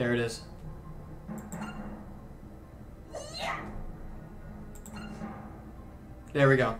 There it is. There we go.